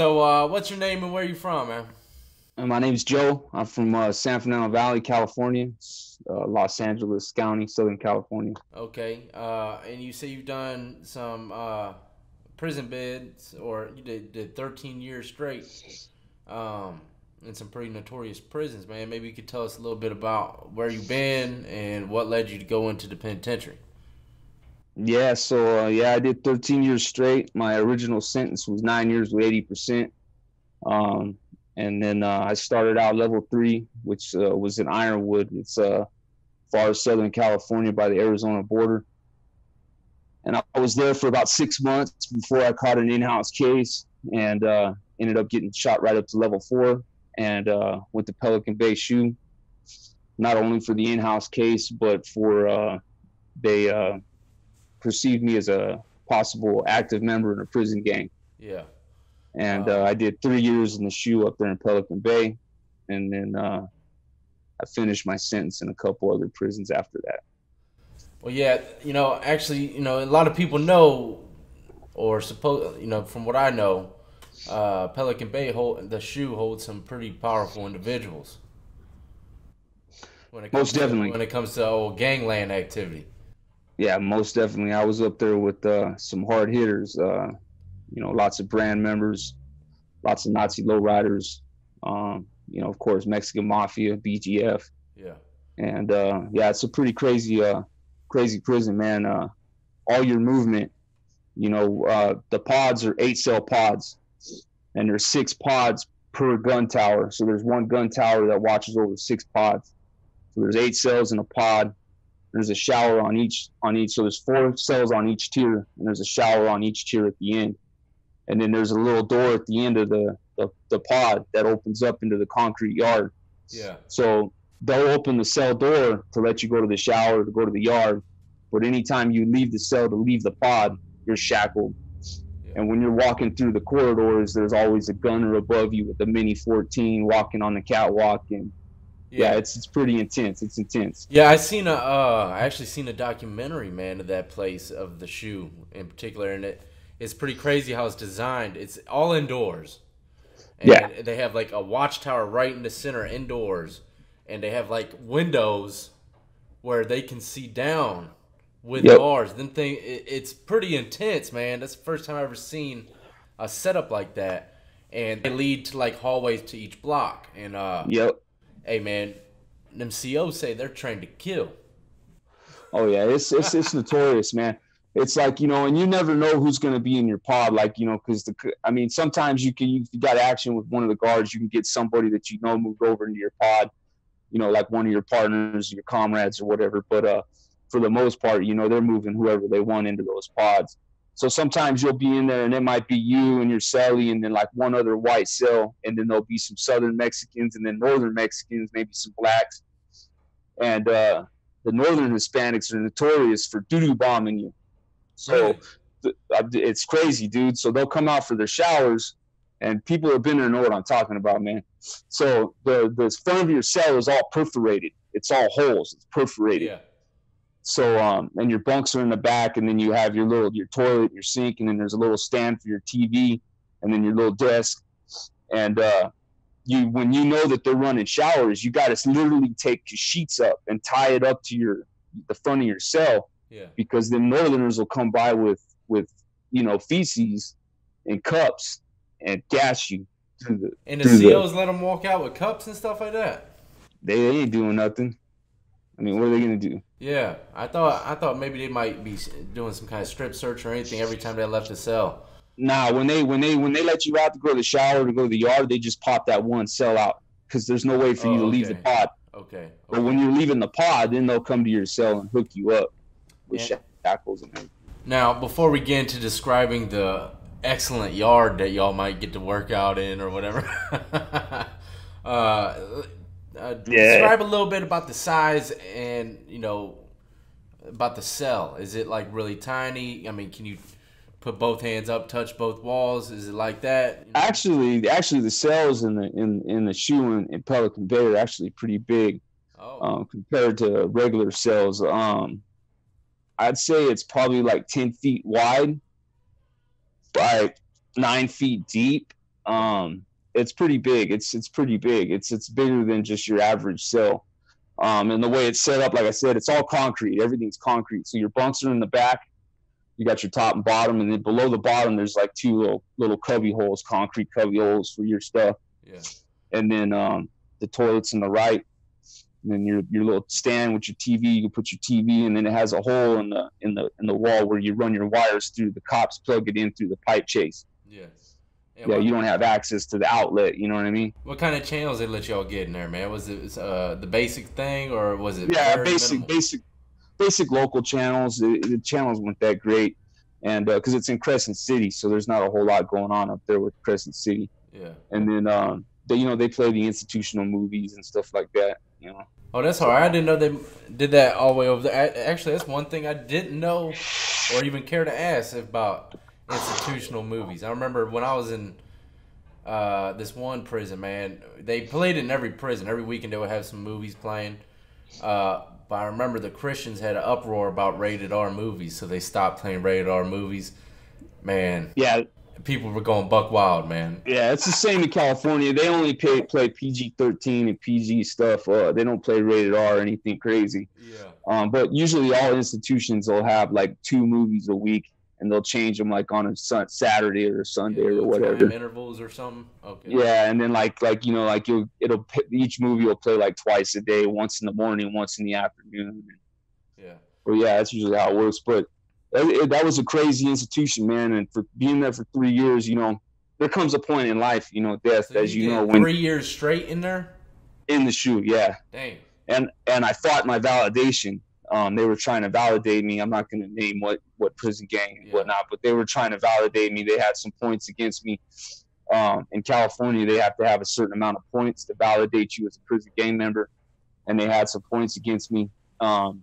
So, uh, what's your name and where are you from, man? And my name's Joe. I'm from uh, San Fernando Valley, California, uh, Los Angeles County, Southern California. Okay. Uh, and you say you've done some uh, prison bids, or you did, did 13 years straight um, in some pretty notorious prisons, man. Maybe you could tell us a little bit about where you've been and what led you to go into the penitentiary. Yeah, so uh, yeah, I did 13 years straight. My original sentence was nine years with 80%. Um, and then uh, I started out level three, which uh, was in Ironwood. It's uh, far Southern California by the Arizona border. And I was there for about six months before I caught an in-house case and uh, ended up getting shot right up to level four and uh, went to Pelican Bay SHU, not only for the in-house case, but for uh, they perceived me as a possible active member in a prison gang. Yeah. And uh, I did three years in the SHU up there in Pelican Bay, and then uh, I finished my sentence in a couple other prisons after that. Well, yeah, you know, actually, you know, a lot of people know, or suppose, you know, from what I know, uh, Pelican Bay hold the SHU holds some pretty powerful individuals. When it comes most definitely. To, when it comes to old gangland activity. Yeah, most definitely. I was up there with uh, some hard hitters. Uh, you know, lots of brand members, lots of Nazi lowriders. Um, you know, of course, Mexican Mafia, BGF. Yeah. And uh, yeah, it's a pretty crazy, uh, crazy prison, man. Uh, all your movement, you know, uh, the pods are eight cell pods, and there's six pods per gun tower. So there's one gun tower that watches over six pods. So there's eight cells in a pod. There's a shower on each on each. So there's four cells on each tier, and there's a shower on each tier at the end and then there's a little door at the end of the, the, the pod that opens up into the concrete yard. Yeah. So they'll open the cell door to let you go to the shower to go to the yard, but anytime you leave the cell to leave the pod, you're shackled. Yeah. And when you're walking through the corridors, there's always a gunner above you with a Mini 14 walking on the catwalk, and yeah. yeah, it's it's pretty intense. It's intense. Yeah, I seen a uh, I actually seen a documentary, man, of that place of the SHU in particular, and it it's pretty crazy how it's designed. It's all indoors. And yeah. They have like a watchtower right in the center indoors, and they have like windows where they can see down with yep. bars. Then thing, it, it's pretty intense, man. That's the first time I've ever seen a setup like that. And they lead to like hallways to each block. And uh, yep. Hey man, them COs say they're trained to kill. Oh yeah, it's it's it's notorious, man it's like you know, and you never know who's going to be in your pod. Like you know, because the I mean, sometimes you can you got action with one of the guards, you can get somebody that you know moved over into your pod. You know, like one of your partners, your comrades, or whatever. But uh, for the most part, you know, they're moving whoever they want into those pods. So sometimes you'll be in there, and it might be you and your celly, and then like one other white cell, and then there'll be some Southern Mexicans, and then Northern Mexicans, maybe some blacks, and uh, the Northern Hispanics are notorious for doo doo bombing you so it's crazy, dude. So they'll come out for their showers, and people have been there know what I'm talking about, man. So the the front of your cell is all perforated. It's all holes. It's perforated. Yeah. So um, and your bunks are in the back, and then you have your little your toilet, your sink, and then there's a little stand for your TV, and then your little desk, and uh, you when you know that they're running showers, you got to literally take your sheets up and tie it up to your the front of your cell yeah. Because the Northerners will come by with with you know feces and cups and gas you through the. And the COs the, let them walk out with cups and stuff like that. They ain't doing nothing. I mean, what are they gonna do? Yeah, I thought I thought maybe they might be doing some kind of strip search or anything every time they left the cell. Nah, when they when they when they let you out to go to the shower to go to the yard, they just pop that one cell out because there's no way for oh, you to okay. leave the pod. Okay. okay. But when you're leaving the pod, then they'll come to your cell and hook you up with yeah. shackles and everything. Now, before we get into describing the excellent yard that y'all might get to work out in or whatever, uh, uh, yeah. describe a little bit about the size and you know about the cell. Is it like really tiny? I mean, can you put both hands up, touch both walls? Is it like that? You know? Actually, actually, the cells in the in in the SHU in, in Pelican Bay are actually pretty big oh. um, compared to regular cells. Um, I'd say it's probably like 10 feet wide by nine feet deep. Um, it's pretty big. It's it's pretty big. It's it's bigger than just your average cell. Um, and the way it's set up, like I said, it's all concrete. Everything's concrete. So your bunks are in the back. You got your top and bottom, and then below the bottom, there's like two little little cubby holes, concrete cubby holes for your stuff. Yeah. And then um, the toilets in the right, and then your your little stand with your TV. You can put your TV, and then it has a hole in the in the in the wall where you run your wires through. The cops plug it in through the pipe chase. Yeah. Yeah, you don't have access to the outlet. You know what I mean? What kind of channels they let y'all get in there, man? Was it uh, the basic thing, or was it? Yeah, basic, minimal? basic, basic local channels. The, the channels weren't that great, and because uh, it's in Crescent City, so there's not a whole lot going on up there with Crescent City. Yeah. And then um, they, you know, they play the institutional movies and stuff like that. You know. Oh, that's hard. I didn't know they did that all the way over there. Actually, that's one thing I didn't know, or even care to ask about institutional movies. I remember when I was in uh, this one prison, man. They played in every prison. Every weekend they would have some movies playing. Uh, but I remember the Christians had an uproar about rated R movies, so they stopped playing rated R movies. Man, yeah, people were going buck wild, man. Yeah, it's the same in California. They only pay, play PG thirteen and PG stuff. Uh, they don't play rated R or anything crazy. Yeah. Um, but usually all institutions will have like two movies a week and they'll change them like on a sun, Saturday or Sunday yeah, or whatever. intervals or something. Okay. Yeah, and then like like you know like you it'll each movie will play like twice a day, once in the morning, once in the afternoon. Yeah. Well, yeah, that's usually how it works. But it, it, that was a crazy institution, man. And for being there for three years, you know, there comes a point in life, you know, death, so as you, you know, when three years straight in there. In the SHU, yeah. Dang. And and I fought my validation um, they were trying to validate me. I'm not going to name what what prison gang and yeah. whatnot, but they were trying to validate me. They had some points against me. Um, in California, they have to have a certain amount of points to validate you as a prison gang member, and they had some points against me. Um,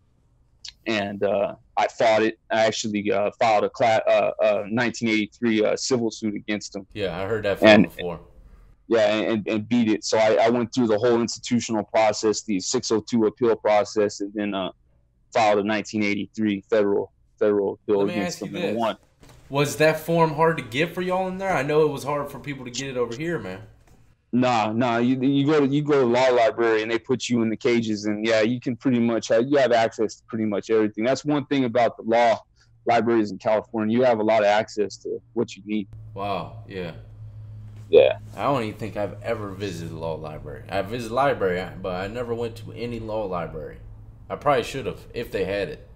and uh, I fought it. I actually uh, filed a class, uh, 1983 uh, civil suit against them. Yeah, I heard that and, before. Yeah, and, and beat it. So I, I, went through the whole institutional process, the 602 appeal process, and then uh, filed a 1983 federal federal bill against them and won. Was that form hard to get for y'all in there? I know it was hard for people to get it over here, man. Nah, nah. You, you go to you go to law library and they put you in the cages and yeah, you can pretty much have, you have access to pretty much everything. That's one thing about the law libraries in California. You have a lot of access to what you need. Wow. Yeah. Yeah. I don't even think I've ever visited a law library. I visited library, but I never went to any law library. I probably should have if they had it.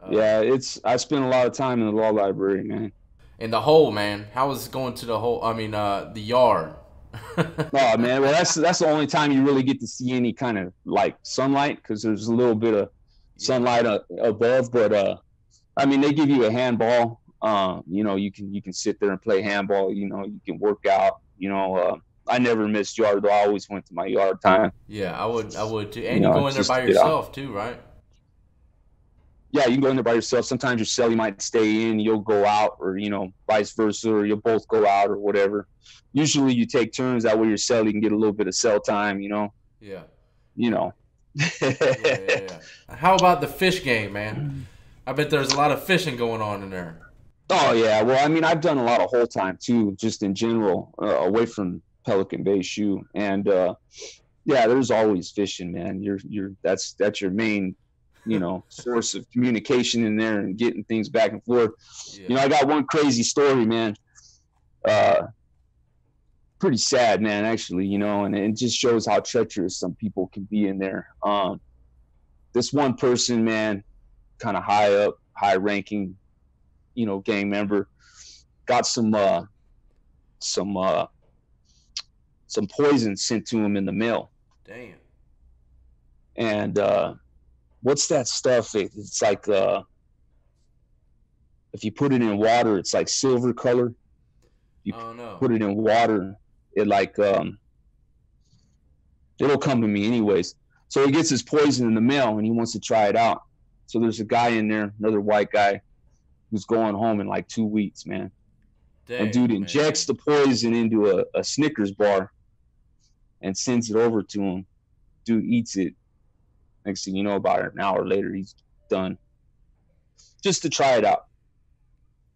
Uh, yeah, it's. I spent a lot of time in the law library, man. In the hole, man. How was going to the hole? I mean, uh, the yard. oh man, well that's that's the only time you really get to see any kind of like sunlight because there's a little bit of sunlight uh, above. But uh, I mean, they give you a handball. Um, you know, you can you can sit there and play handball. You know, you can work out. You know, uh, I never missed yard though. I always went to my yard time. Yeah, I would. I would too. And you, you know, go in there by yourself too, right? Yeah, you can go in there by yourself. Sometimes your cell you might stay in, you'll go out, or you know, vice versa, or you'll both go out or whatever. Usually, you take turns. That way, your cell you can get a little bit of cell time. You know. Yeah. You know. yeah, yeah, yeah. How about the fish game, man? I bet there's a lot of fishing going on in there. Oh yeah, well, I mean, I've done a lot of whole time too, just in general, uh, away from Pelican Bay SHU. And uh, yeah, there's always fishing, man. You're you're that's that's your main, you know, source of communication in there and getting things back and forth. Yeah. You know, I got one crazy story, man. Uh, pretty sad, man. Actually, you know, and it just shows how treacherous some people can be in there. Um, this one person, man, kind of high up, high ranking, you know, gang member, got some uh, some uh, some poison sent to him in the mail. Damn. And uh, what's that stuff? It, it's like uh, if you put it in water, it's like silver color. You oh, no. put it in water, it like um, it'll come to me anyways. So he gets his poison in the mail and he wants to try it out. So there's a guy in there, another white guy, who's going home in like two weeks, man. Dang, and dude injects man. the poison into a, a Snickers bar and sends it over to him. Dude eats it. Next thing you know, about an hour later, he's done. Just to try it out.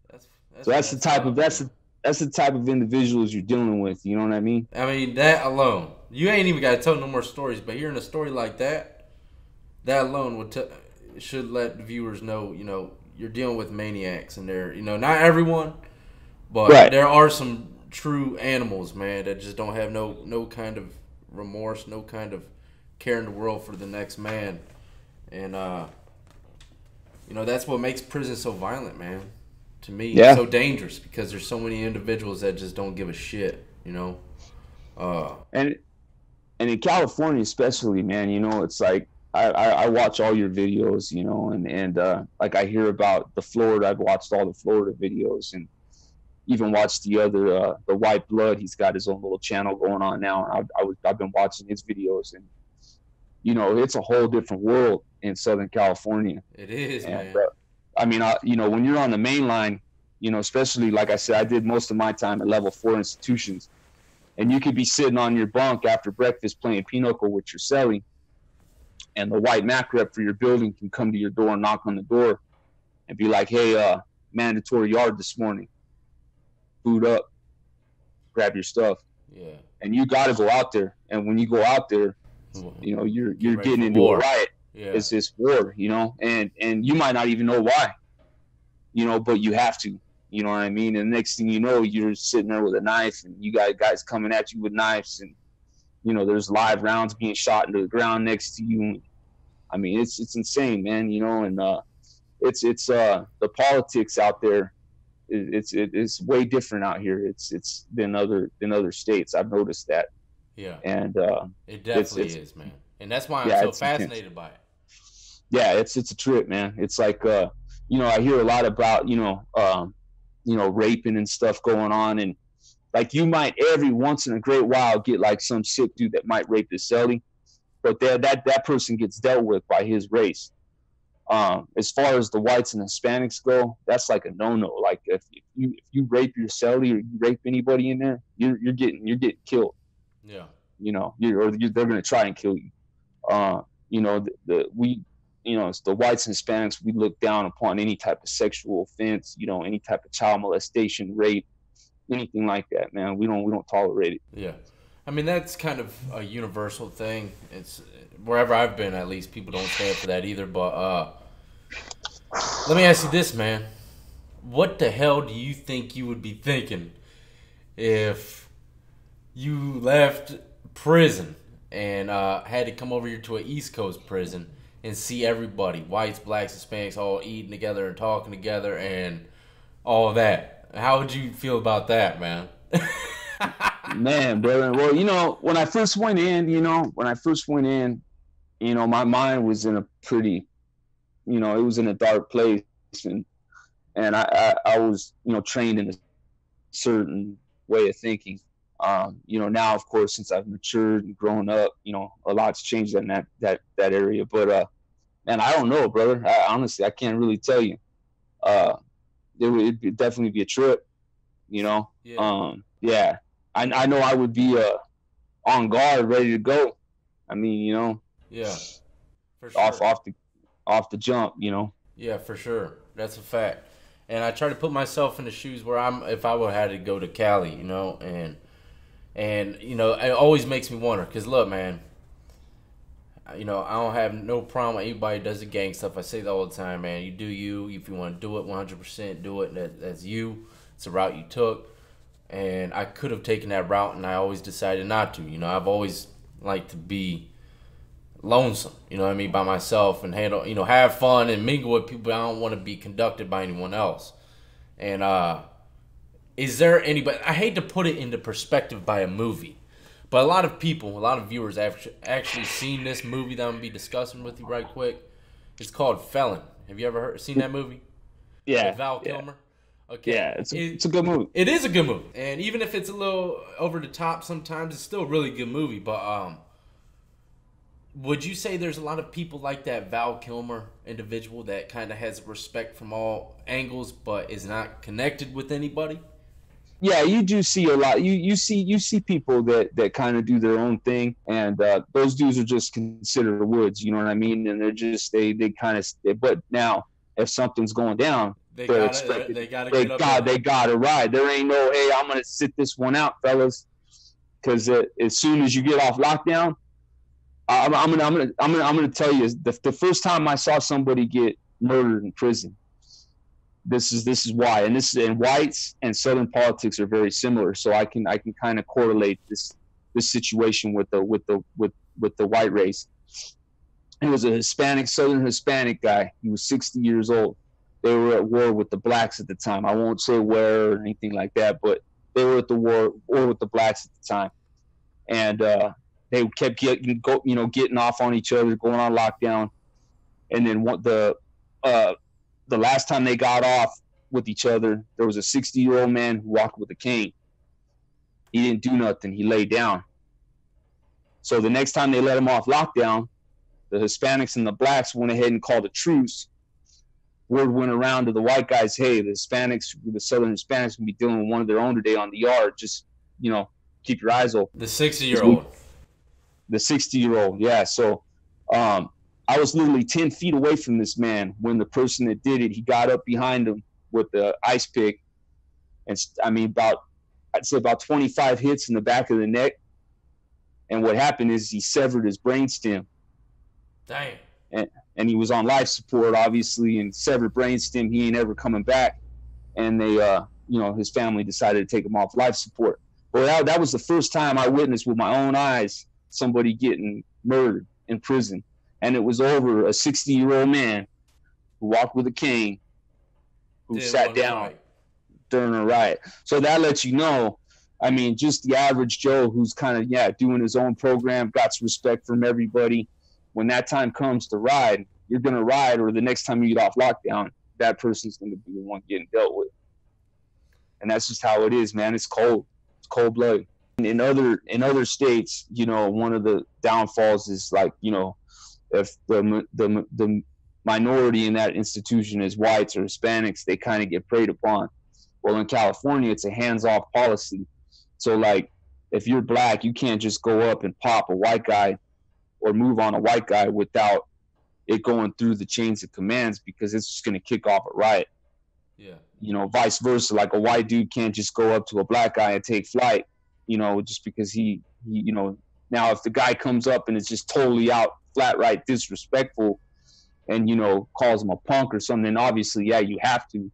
That's, that's so that's the type of that's the, that's the type of individuals you're dealing with. You know what I mean? I mean that alone. You ain't even got to tell no more stories, but hearing a story like that, that alone would t- should let viewers know. You know, you're dealing with maniacs, and they're you know not everyone, but right. there are some true animals, man, that just don't have no no kind of remorse, no kind of care in the world for the next man, and uh, you know that's what makes prison so violent, man. To me, yeah. so dangerous because there's so many individuals that just don't give a shit, you know. Uh, and and in California, especially, man, you know, it's like I, I, I watch all your videos, you know, and and uh, like I hear about the Florida. I've watched all the Florida videos, and even watched the other uh, the White Blood. He's got his own little channel going on now. I, I was I've been watching his videos, and you know, it's a whole different world in Southern California. It is, and, man. Uh, I mean, I, you know, when you're on the main line, you know, especially like I said, I did most of my time at level four institutions, and you could be sitting on your bunk after breakfast playing pinochle with your celly, and the white Mac rep for your building can come to your door and knock on the door, and be like, "Hey, uh, mandatory yard this morning. Boot up, grab your stuff." Yeah. And you got to go out there, and when you go out there, you know, you're you're getting into war. a riot. Yeah. It's this war, you know, and and you might not even know why, you know, but you have to. You know what I mean? And the next thing you know, you're sitting there with a knife, and you got guys coming at you with knives, and you know there's live rounds being shot into the ground next to you. I mean, it's it's insane, man. You know, and uh, it's it's uh the politics out there. It's it's way different out here. It's it's than other than other states. I've noticed that. Yeah. And uh, it definitely it's, it's, is, man. And that's why I'm yeah, so fascinated by it. Yeah, it's it's a trip, man. It's like uh, you know, I hear a lot about, you know, um, you know, raping and stuff going on and like you might every once in a great while get like some sick dude that might rape the celly, but that that that person gets dealt with by his race. Um, as far as the whites and Hispanics go, that's like a no-no. Like if you if you rape your cellie or you rape anybody in there, you're you're getting you're getting killed. Yeah. You know, you or you, they're going to try and kill you. Uh, you know, the, the we, you know, it's the whites and Hispanics. We look down upon any type of sexual offense. You know, any type of child molestation, rape, anything like that. Man, we don't we don't tolerate it. Yeah. I mean that's kind of a universal thing. It's wherever I've been, at least people don't stand for that either. But uh, let me ask you this, man: What the hell do you think you would be thinking if you left prison and uh, had to come over here to an East Coast prison and see everybody, whites, blacks, Hispanics, all eating together and talking together and all that. How would you feel about that, man? man, brother. Well, you know, when I first went in, you know, when I first went in, you know, my mind was in a pretty, you know, it was in a dark place, and and I I, I was, you know, trained in a certain way of thinking, um, you know, now of course, since I've matured and grown up, you know, a lot's changed in that that that area. But uh, man, I don't know, brother. I, honestly, I can't really tell you. Uh, it would definitely be a trip, you know. Yeah. Um, yeah. I I know I would be uh on guard, ready to go. I mean, you know. Yeah. For sure. Off off the off the jump, you know. Yeah, for sure. That's a fact. And I try to put myself in the shoes where I'm if I would have had to go to Cali, you know, and and you know, it always makes me wonder. Cause look, man, you know, I don't have no problem with anybody does the gang stuff. I say that all the time, man. You do you. If you want to do it, one hundred percent, do it. That, that's you. It's a route you took, and I could have taken that route, and I always decided not to. You know, I've always liked to be lonesome. You know what I mean, by myself and handle. You know, have fun and mingle with people. I don't want to be conducted by anyone else, and uh is there anybody? I hate to put it into perspective by a movie, but a lot of people, a lot of viewers have actually seen this movie that I'm gonna be discussing with you right quick. It's called Felon. Have you ever heard, seen that movie? Yeah. With Val Kilmer. Yeah. Okay. Yeah, it's a, it, it's a good movie. It is a good movie, and even if it's a little over the top sometimes, it's still a really good movie. But um, would you say there's a lot of people like that Val Kilmer individual that kind of has respect from all angles, but is not connected with anybody? yeah you do see a lot you you see you see people that that kind of do their own thing and uh, those dudes are just considered woods you know what i mean and they're just they they kind of but now if something's going down they gotta, expected. They got they got they got to ride. There ain't no hey, I'm gonna sit this one out, fellas, because uh, as soon as you get off lockdown, I'm, I'm, gonna I'm gonna I'm gonna I'm gonna tell you the, the first time I saw somebody get murdered in prison. This is this is why, and this and whites and southern politics are very similar. So I can I can kind of correlate this this situation with the with the with with the white race. He was a Hispanic, Southern Hispanic guy. He was 60 years old. They were at war with the blacks at the time. I won't say where or anything like that, but they were at the war or with the blacks at the time, and uh, they kept getting go, you know getting off on each other, going on lockdown, and then what the uh, the last time they got off with each other, there was a 60 year old man who walked with a cane. He didn't do nothing. He laid down. So the next time they let him off lockdown, the Hispanics and the blacks went ahead and called a truce. Word went around to the white guys, hey, the Hispanics, the Southern Hispanics, can be dealing with one of their own today on the yard. Just, you know, keep your eyes open. The 60 year old. The 60 year old, yeah. So um, I was literally 10 feet away from this man when the person that did it, he got up behind him with the ice pick. And I mean, about, I'd say about 25 hits in the back of the neck. And what happened is he severed his brainstem. Damn. And, and he was on life support, obviously, and severed brainstem. He ain't ever coming back. And they, uh, you know, his family decided to take him off life support. Well, that, that was the first time I witnessed with my own eyes somebody getting murdered in prison. And it was over a 60 year old man who walked with a cane who sat down during a riot. So that lets you know I mean, just the average Joe who's kind of yeah doing his own program, got respect from everybody. When that time comes to ride, you're gonna ride, or the next time you get off lockdown, that person's gonna be the one getting dealt with. And that's just how it is, man. It's cold. It's cold blood. In other in other states, you know, one of the downfalls is like you know, if the the the minority in that institution is whites or Hispanics, they kind of get preyed upon. Well, in California, it's a hands-off policy so like if you're black, you can't just go up and pop a white guy or move on a white guy without it going through the chains of commands because it's just going to kick off a riot. Yeah. You know, vice versa. Like a white dude can't just go up to a black guy and take flight, you know, just because he, he you know, now if the guy comes up and is just totally out, flat right, disrespectful, and, you know, calls him a punk or something, obviously, yeah, you have to.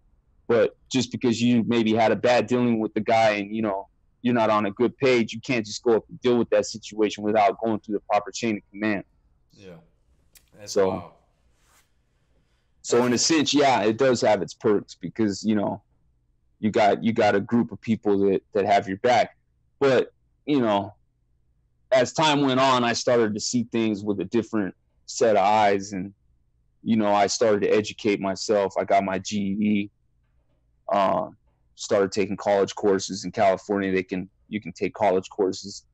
But just because you maybe had a bad dealing with the guy and, you know, you're not on a good page, you can't just go up and deal with that situation without going through the proper chain of command. Yeah. That's so, wild. so in a sense, yeah, it does have its perks because you know, you got you got a group of people that that have your back, but you know, as time went on, I started to see things with a different set of eyes, and you know, I started to educate myself. I got my GED. Um, started taking college courses in California. They can you can take college courses.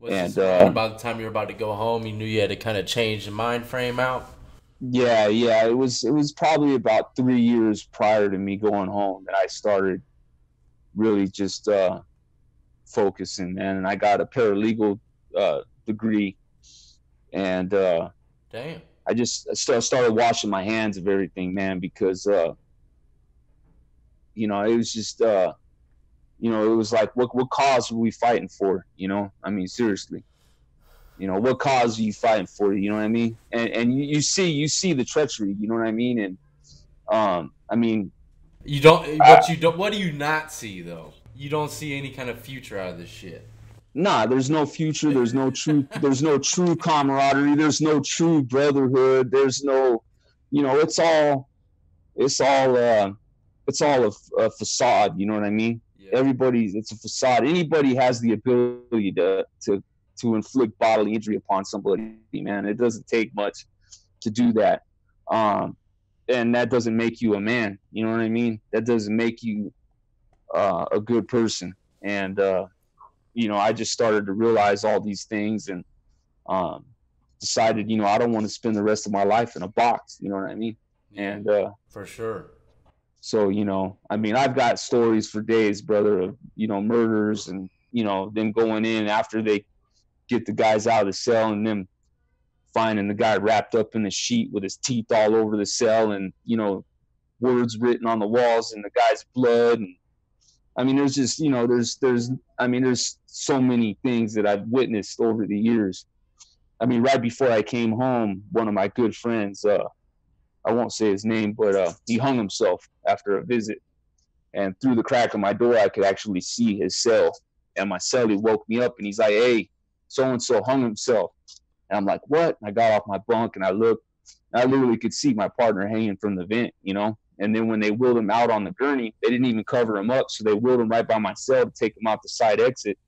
Was and uh, by the time you were about to go home, you knew you had to kind of change the mind frame out. Yeah, yeah. It was it was probably about three years prior to me going home that I started really just uh, focusing, man. And I got a paralegal uh, degree, and uh, damn, I just I started washing my hands of everything, man, because uh, you know, it was just, uh, you know, it was like, what what cause were we fighting for? You know, I mean, seriously, you know, what cause are you fighting for? You know what I mean? And and you, you see you see the treachery. You know what I mean? And um, I mean, you don't. What you don't. What do you not see though? You don't see any kind of future out of this shit. Nah, there's no future. There's no true. there's no true camaraderie. There's no true brotherhood. There's no, you know, it's all, it's all. Uh, it's all a, a facade. You know what I mean? Yeah. Everybody's it's a facade. Anybody has the ability to to to inflict bodily injury upon somebody. Man, it doesn't take much to do that. Um, and that doesn't make you a man. You know what I mean? That doesn't make you uh, a good person. And uh, you know, I just started to realize all these things and um, decided, you know, I don't want to spend the rest of my life in a box. You know what I mean? Yeah, and uh, for sure. So, you know, I mean, I've got stories for days, brother, of, you know, murders and, you know, them going in after they get the guys out of the cell and them finding the guy wrapped up in a sheet with his teeth all over the cell and, you know, words written on the walls and the guy's blood and I mean there's just you know there's there's I mean there's so many things that I've witnessed over the years. I mean right before I came home, one of my good friends, uh, I won't say his name, but uh, he hung himself after a visit, and through the crack of my door I could actually see his cell. And my cellie woke me up and he's like, "Hey, so and so hung himself." And I'm like, "What?" And I got off my bunk and I looked. I literally could see my partner hanging from the vent, you know. And then when they wheeled him out on the gurney, they didn't even cover him up. So they wheeled him right by my cell to take him out the side exit.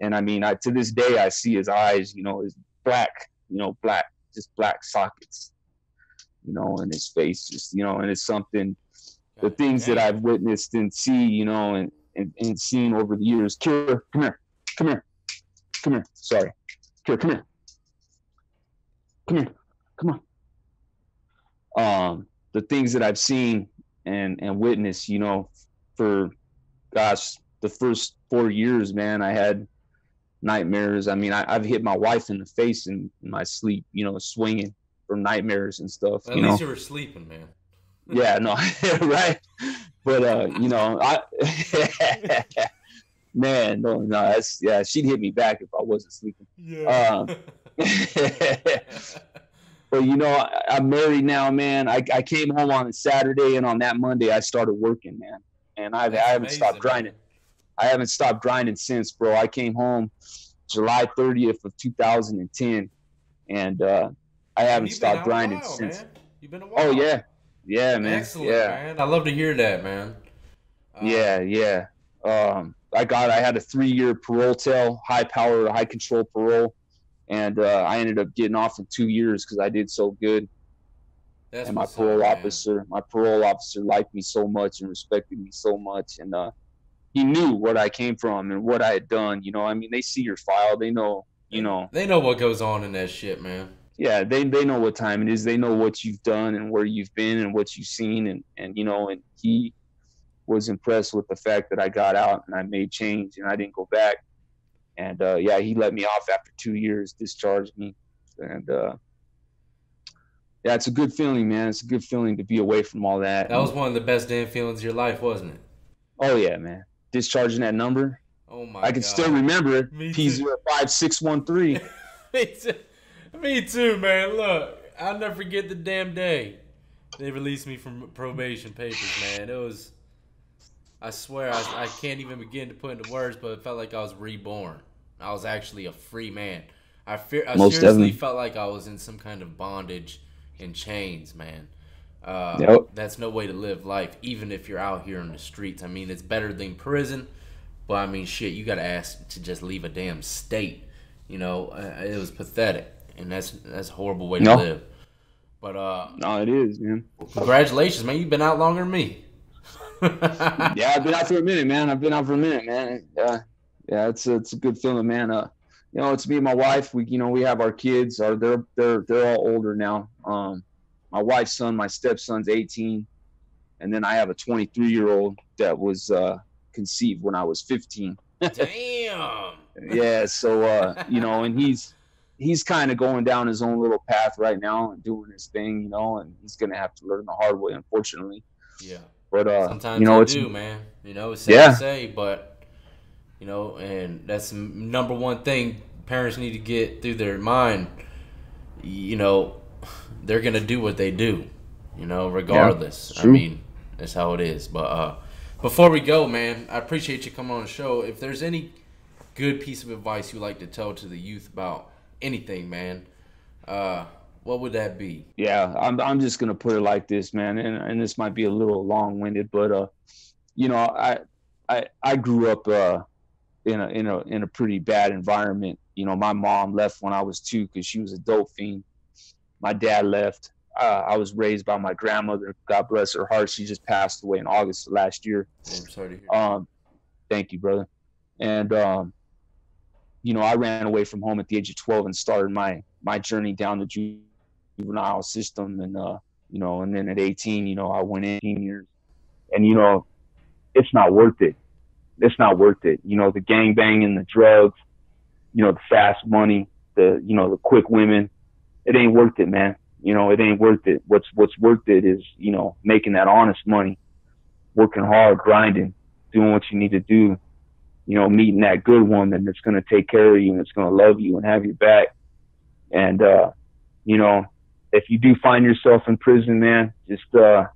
And I mean, I to this day I see his eyes, you know, his black, you know, black, just black sockets, you know, and his face just, you know, and it's something the things that I've witnessed and see, you know, and, and, and seen over the years. Kira, come here, come here, come here. Sorry. Kira, come here. Come here. Come on. Um, the things that I've seen and and witnessed, you know, for gosh, the first four years, man, I had nightmares. I mean, I, have hit my wife in the face in, in, my sleep, you know, swinging from nightmares and stuff. At you least know? you were sleeping, man. yeah, no, right. But uh, you know, I man, no, no, that's yeah, she'd hit me back if I wasn't sleeping. Yeah. Um, but you know, I, am married now, man. I, I came home on a Saturday, and on that Monday, I started working, man. And I've, I haven't amazing, stopped grinding. Man. I haven't stopped grinding since, bro. I came home July 30th of 2010, and uh, I haven't stopped grinding while, since. Man. You've been a while. Oh yeah, yeah, man. Excellent, yeah. man. I love to hear that, man. Uh, yeah, yeah. Um, I got. I had a three-year parole tail, high power, high control parole and uh, I ended up getting off in two years because I did so good. That's and my parole up, officer, my parole officer liked me so much and respected me so much, and uh, he knew what I came from and what I had done. You know, I mean, they see your file, they know, you know, they know what goes on in that shit, man. Yeah, they they know what time it is. They know what you've done and where you've been and what you've seen, and and you know, and he was impressed with the fact that I got out and I made change and I didn't go back and uh, yeah, he let me off after two years, discharged me, and uh, yeah, it's a good feeling, man. It's a good feeling to be away from all that. That was one of the best damn feelings of your life, wasn't it? Oh yeah, man. Discharging that number. Oh my! I can God. still remember it. P zero five six one three. Me too. Man. Look, I'll never forget the damn day they released me from probation papers, man. It was. I swear, I, I can't even begin to put into words, but it felt like I was reborn. I was actually a free man. I fear I Most seriously definitely. felt like I was in some kind of bondage in chains, man. Uh, yep. That's no way to live life, even if you're out here in the streets. I mean, it's better than prison, but I mean, shit, you got to ask to just leave a damn state. You know, uh, it was pathetic, and that's that's a horrible way to no. live. But uh, no, it is, man. Congratulations, man. You've been out longer than me. yeah, I've been out for a minute, man. I've been out for a minute, man. Yeah, yeah, it's a, it's a good feeling, man. Uh, you know, it's me and my wife. We, you know, we have our kids. Are they're they're they're all older now. Um, my wife's son, my stepson's 18, and then I have a 23 year old that was uh, conceived when I was 15. Damn. yeah. So uh, you know, and he's he's kind of going down his own little path right now and doing his thing, you know, and he's gonna have to learn the hard way, unfortunately. Yeah. But uh, sometimes you know, I it's, do, man. You know, it's sad yeah. to say, but you know, and that's number one thing parents need to get through their mind. You know, they're gonna do what they do. You know, regardless. Yeah, I mean, that's how it is. But uh, before we go, man, I appreciate you coming on the show. If there's any good piece of advice you'd like to tell to the youth about anything, man, uh, what would that be? Yeah, I'm I'm just gonna put it like this, man, and and this might be a little long winded, but uh, you know, I I I grew up uh in a in a in a pretty bad environment. You know, my mom left when I was two because she was a dope fiend. My dad left. Uh, I was raised by my grandmother. God bless her heart. She just passed away in August of last year. I'm sorry to hear. Um, thank you, brother. And um, you know, I ran away from home at the age of 12 and started my my journey down the juvenile system. And uh, you know, and then at 18, you know, I went in years, and you know, it's not worth it it's not worth it. You know, the gang banging, the drugs, you know, the fast money, the, you know, the quick women. It ain't worth it, man. you know, it ain't worth it. What's what's worth it is, you know, making that honest money, working hard, grinding, doing what you need to do, you know, meeting that good woman that's gonna take care of you and that's gonna love you and have your back. And uh, you know, if you do find yourself in prison, man, just uh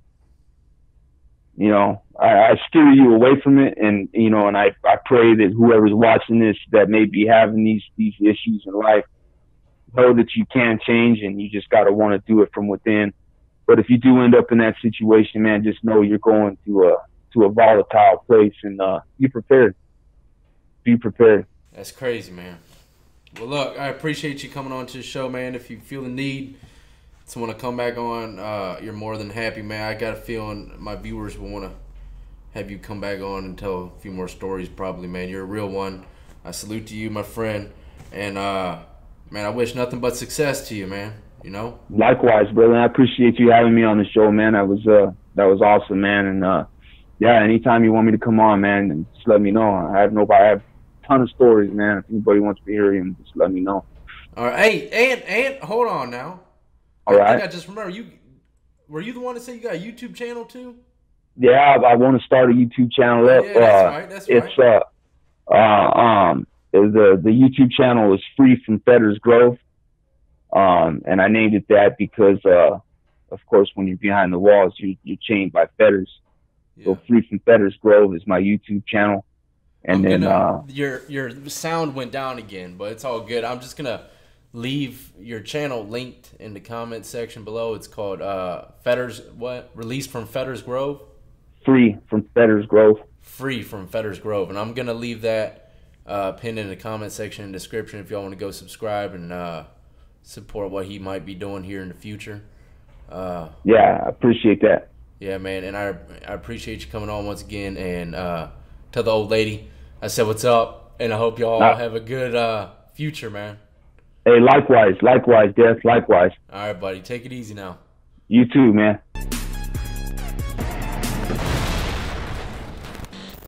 you know, I, I steer you away from it and you know, and I, I pray that whoever's watching this that may be having these these issues in life know that you can change and you just gotta want to do it from within. But if you do end up in that situation, man, just know you're going to a to a volatile place and uh, be prepared. Be prepared. That's crazy, man. Well, look, I appreciate you coming on to the show, man. If you feel the need to want to come back on, uh, you're more than happy, man. I got a feeling my viewers will want to have you come back on and tell a few more stories, probably, man. You're a real one. I salute to you, my friend. And, uh, man, I wish nothing but success to you, man. You know. Likewise, brother. I appreciate you having me on the show, man. That was uh that was awesome, man. And uh yeah, anytime you want me to come on, man, just let me know. I have no, I have ton of stories, man. If anybody wants to hear them, just let me know. All right. Hey, and and hold on now. All I right. I just remember you. Were you the one to say you got a YouTube channel too? Yeah, I, I want to start a YouTube channel up. Yeah, that's uh, right. That's it's right. uh, uh, um, the the YouTube channel is free from Fetters Grove, um, and I named it that because, uh, of course, when you're behind the walls, you, you're chained by fetters. Yeah. So free from Fetters Grove is my YouTube channel, and I'm then gonna, uh, your your sound went down again, but it's all good. I'm just gonna leave your channel linked in the comment section below. It's called uh, Fetters what released from Fetters Grove. Free from Fetters Grove. Free from Fetters Grove, and I'm gonna leave that uh, pinned in the comment section and description if y'all want to go subscribe and uh, support what he might be doing here in the future. Uh, yeah, I appreciate that. Yeah, man, and I I appreciate you coming on once again and uh, tell the old lady I said what's up, and I hope y'all uh, have a good uh, future, man. Hey, likewise, likewise, Death, likewise. All right, buddy, take it easy now. You too, man.